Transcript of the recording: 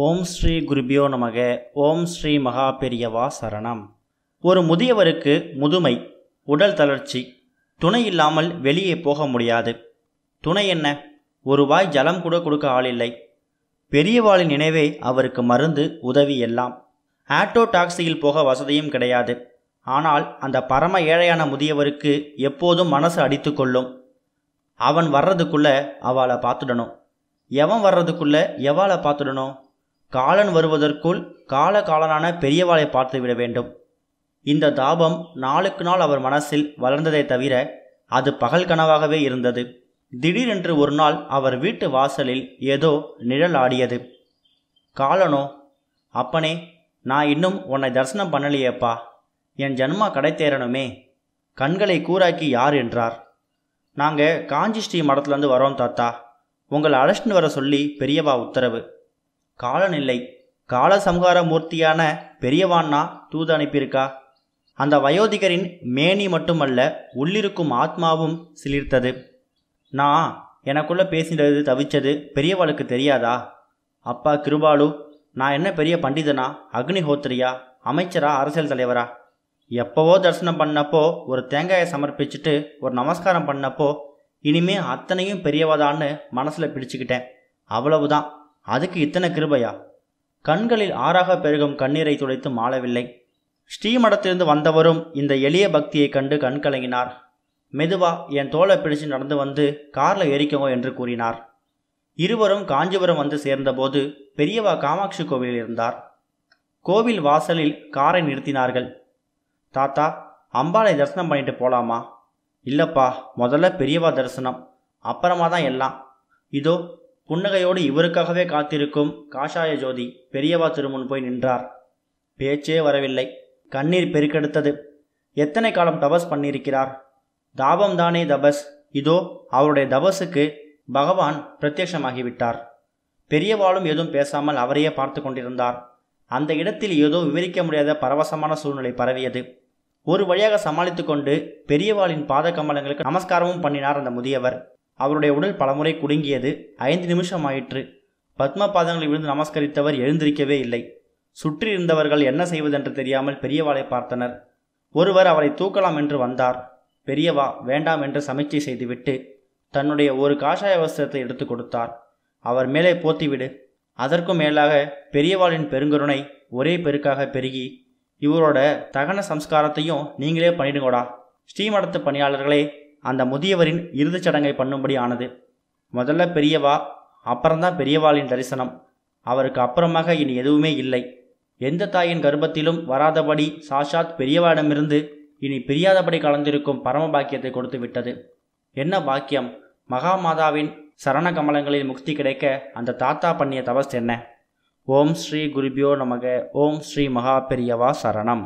ஓம் ஸ்ரீ குருபியோ நமக. ஓம் ஸ்ரீ மகா பெரியவா சரணம். ஒரு முதியவருக்கு முதுமை உடல் தளர்ச்சி துணை இல்லாமல் வெளியே போக முடியாது. துணை என்ன? ஒரு வாய் ஜலம் கூட கொடுக்க ஆளில்லை பெரியவாளின் நினைவே அவருக்கு மருந்து உதவி எல்லாம். ஆட்டோ டாக்ஸியில் போக வசதியும் கிடையாது. ஆனால் அந்த பரம ஏழையான முதியவருக்கு எப்போதும் மனசு அடித்து கொள்ளும். அவன் வர்றதுக்குள்ள அவளை பார்த்துடணும். எவன் வர்றதுக்குள்ள எவாளை பார்த்துடணும்? காலன் வருவதற்குள் கால காலனான பெரியவாளை பார்த்துவிட வேண்டும். இந்த தாபம் நாளுக்கு நாள் அவர் மனசில் வளர்ந்ததை தவிர அது பகல் கனவாகவே இருந்தது. திடீரென்று ஒரு நாள் அவர் வீட்டு வாசலில் ஏதோ நிழல் ஆடியது. காலனோ அப்பனே நான் இன்னும் உன்னை தரிசனம் பண்ணலையேப்பா. என் ஜன்மா கடை கண்களை கூறாக்கி யார் என்றார். நாங்கள் காஞ்சி ஸ்ரீ மடத்துலேருந்து வரோம் தாத்தா. உங்களை அழைச்சிட்டு வர சொல்லி பெரியவா உத்தரவு. காலநிலை. கால சம்ஹார மூர்த்தியான பெரியவான்னா தூது அனுப்பியிருக்கா அந்த வயோதிகரின் மேனி மட்டுமல்ல உள்ளிருக்கும் ஆத்மாவும் சிலிர்த்தது. நான் எனக்குள்ள பேசினது தவிச்சது பெரியவாளுக்கு தெரியாதா? அப்பா கிருபாலு நான் என்ன பெரிய பண்டிதனா? அக்னிஹோத்திரியா? அமைச்சரா? அரசியல் தலைவரா? எப்போவோ தரிசனம் பண்ணப்போ ஒரு தேங்காயை சமர்ப்பிச்சுட்டு ஒரு நமஸ்காரம் பண்ணப்போ இனிமே அத்தனையும் பெரியவதான்னு மனசில் பிடிச்சுக்கிட்டேன். அவ்வளவுதான். அதுக்கு இத்தனை கிருபையா? கண்களில் ஆறாக பெருகும் கண்ணீரை துடைத்து மாளவில்லை. ஸ்ரீமடத்திலிருந்து வந்தவரும் இந்த எளிய பக்தியை கண்டு கண் கலங்கினார். மெதுவா என் தோலை பிடிச்சு நடந்து வந்து காரில் ஏறிக்கோங்க என்று கூறினார். இருவரும் காஞ்சிபுரம் வந்து சேர்ந்தபோது பெரியவா காமாட்சி கோவிலில் இருந்தார். கோவில் வாசலில் காரை நிறுத்தினார்கள். தாத்தா அம்பாளை தரிசனம் பண்ணிட்டு போலாமா? இல்லப்பா முதல்ல பெரியவா தரிசனம் அப்புறமா தான் எல்லாம். இதோ புன்னகையோடு இவருக்காகவே காத்திருக்கும் காஷாய ஜோதி பெரியவா திருமுன் போய் நின்றார். பேச்சே வரவில்லை. கண்ணீர் பெருக்கெடுத்தது. எத்தனை காலம் தபஸ் பண்ணியிருக்கிறார்? தாபம் தானே தபஸ். இதோ அவருடைய தபஸுக்கு பகவான் பிரத்யட்சமாகிவிட்டார் பெரியவாளும் எதுவும் பேசாமல் அவரையே பார்த்து கொண்டிருந்தார். அந்த இடத்தில் ஏதோ விவரிக்க முடியாத பரவசமான சூழ்நிலை பரவியது. ஒரு வழியாக சமாளித்து கொண்டு பெரியவாளின் பாத கமலங்களுக்கு நமஸ்காரமும் பண்ணினார் அந்த முதியவர். அவருடைய உடல் பலமுறை குடுங்கியது. ஐந்து நிமிஷம் ஆயிற்று பத்ம பாதங்களில் விழுந்து நமஸ்கரித்தவர் எழுந்திருக்கவே இல்லை. சுற்றி இருந்தவர்கள் என்ன செய்வதென்று தெரியாமல் பெரியவாளை பார்த்தனர். ஒருவர் அவரை தூக்கலாம் என்று வந்தார். பெரியவா வேண்டாம் என்று சமைச்சை செய்துவிட்டு தன்னுடைய ஒரு காஷாய வஸ்திரத்தை எடுத்து கொடுத்தார். அவர் மேலே போத்திவிடு. அதற்கும் மேலாக பெரியவாளின் பெருங்கருணை ஒரே பெருக்காக பெருகி இவரோட தகன சம்ஸ்காரத்தையும் நீங்களே பண்ணிடுங்கோடா. ஸ்ரீமடத்து பணியாளர்களே அந்த முதியவரின் இறுதிச் சடங்கை பண்ணும்படி ஆனது. முதல்ல பெரியவா அப்புறம்தான் பெரியவாளின் தரிசனம். அவருக்கு அப்புறமாக இனி எதுவுமே இல்லை. எந்த தாயின் கர்ப்பத்திலும் வராதபடி சாஷாத் பெரியவாடமிருந்து இனி பிரியாதபடி கலந்திருக்கும் பரம பாக்கியத்தை கொடுத்து விட்டது. என்ன பாக்கியம்? மகாமாதாவின் சரண கமலங்களில் முக்தி கிடைக்க அந்த தாத்தா பண்ணிய தபஸ் என்ன? ஓம் ஸ்ரீ குருபியோ நமக. ஓம் ஸ்ரீ மகா பெரியவா சரணம்.